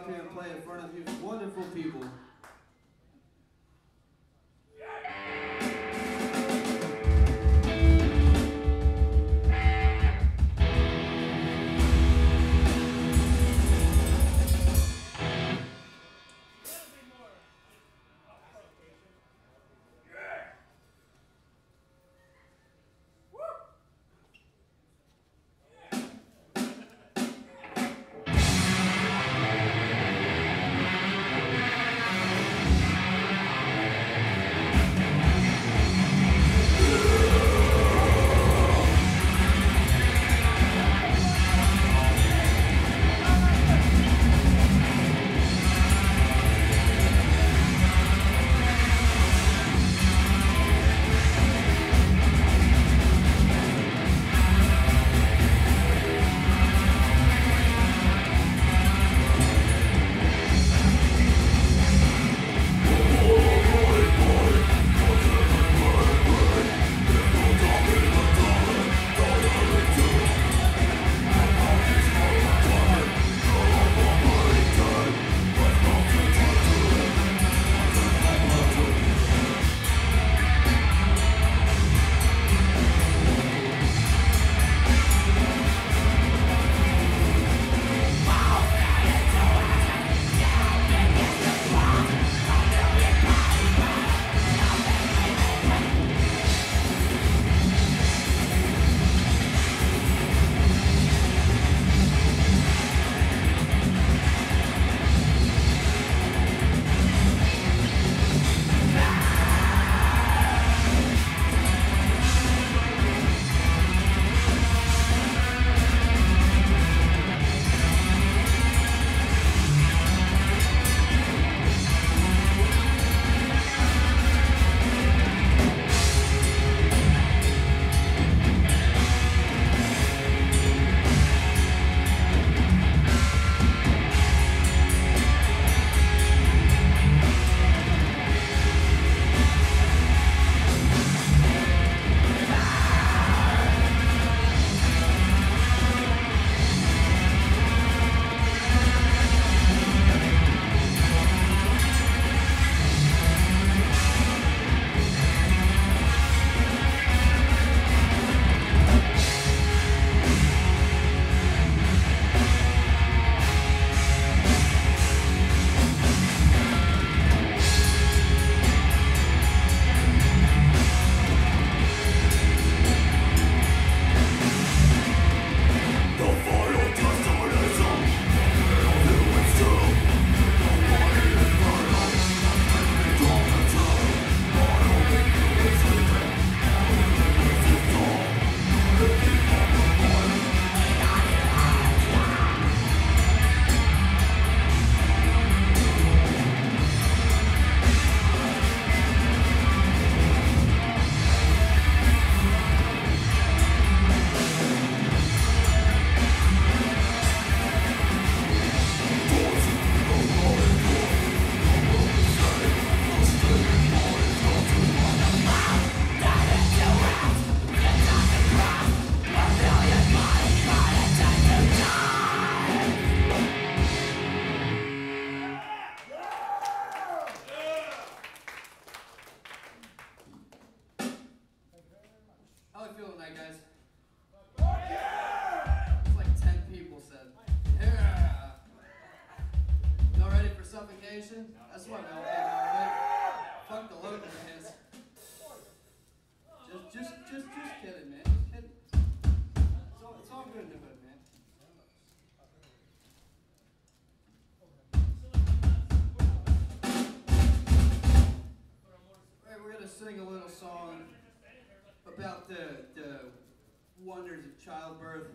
up here and play in front of you wonderful people. song about the, the wonders of childbirth.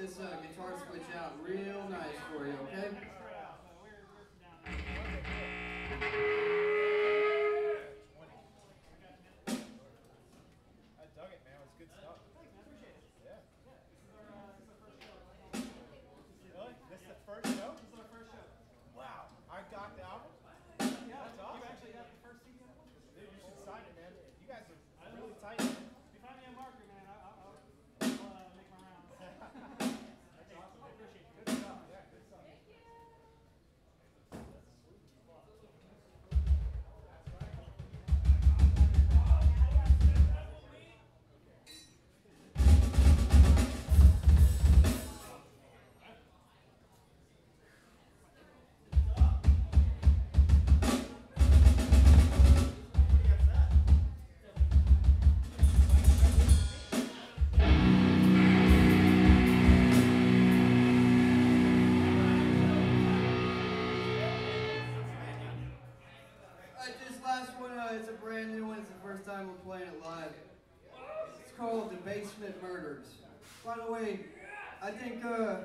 This uh, guitar switch out real nice for you, okay? It's a brand new one. It's the first time we're playing it live. It's called The Basement Murders. By the way, I think uh,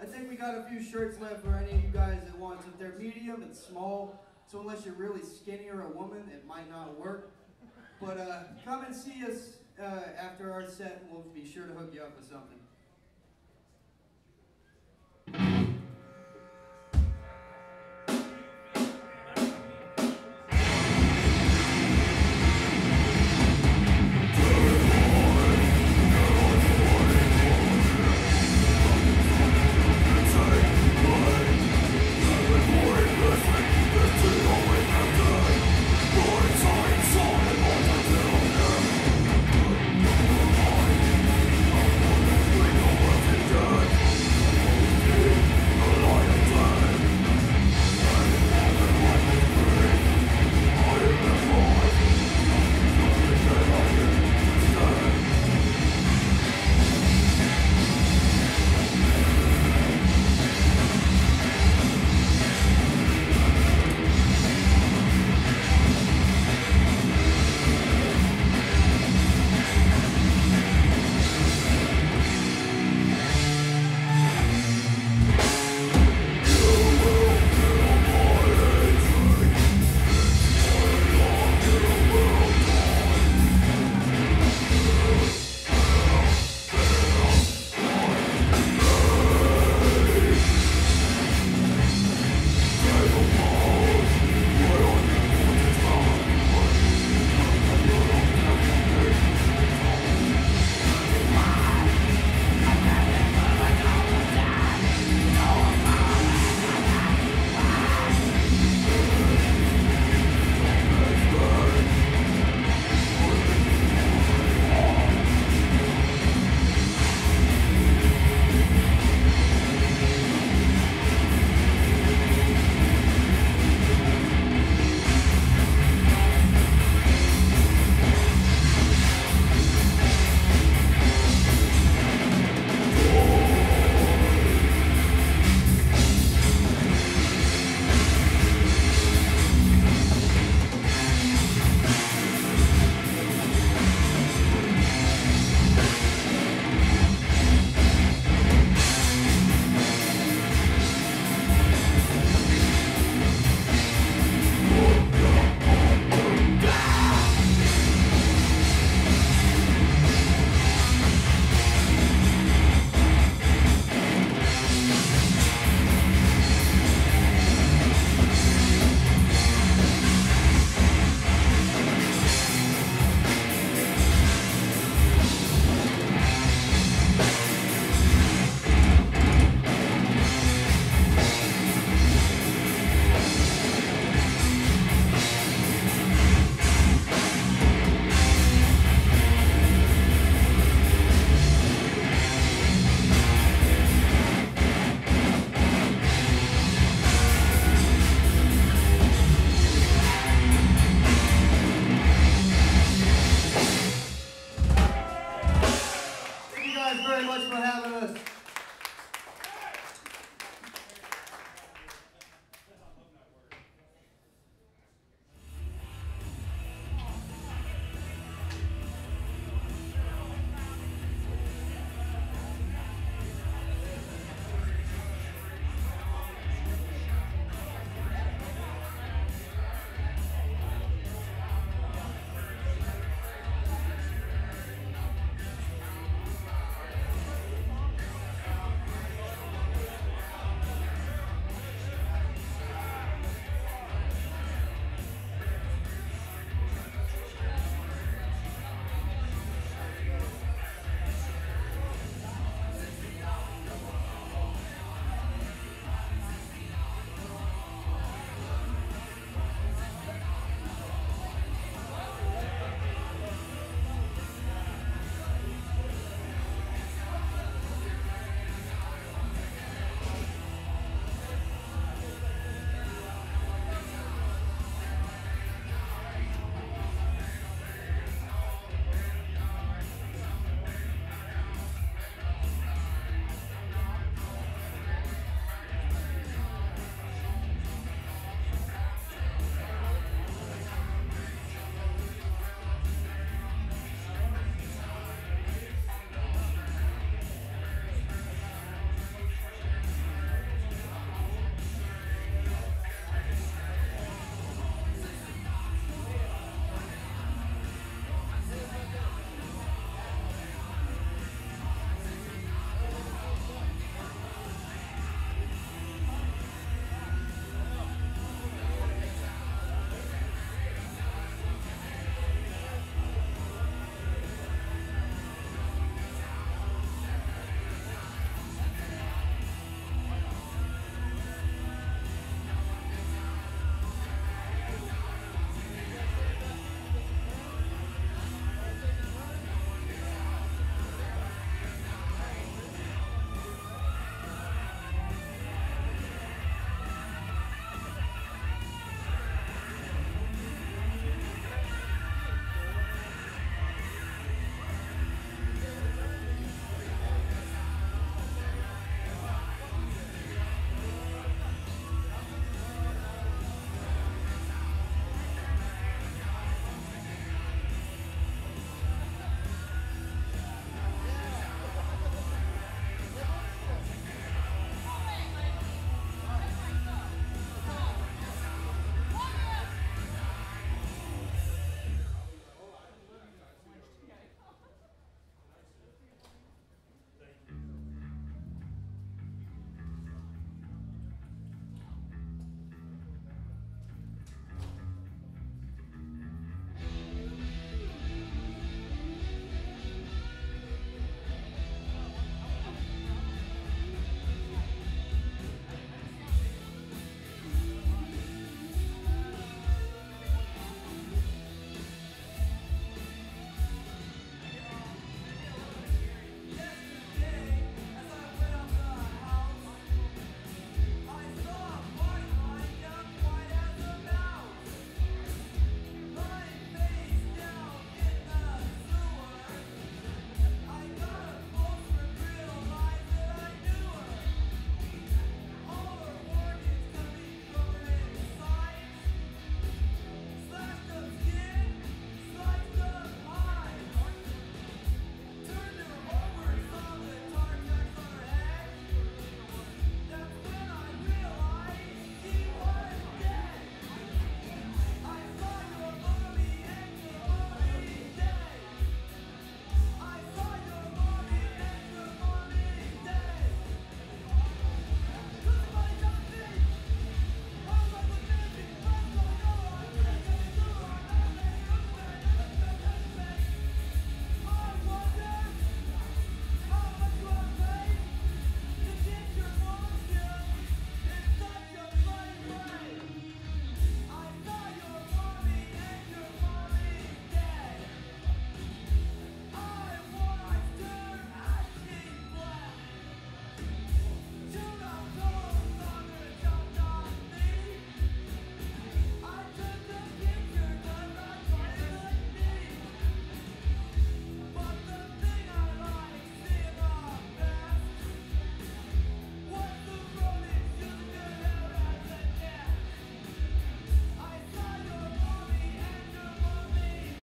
I think we got a few shirts left for any of you guys that want it. They're medium and small, so unless you're really skinny or a woman, it might not work. But uh, come and see us uh, after our set, we'll be sure to hook you up with something.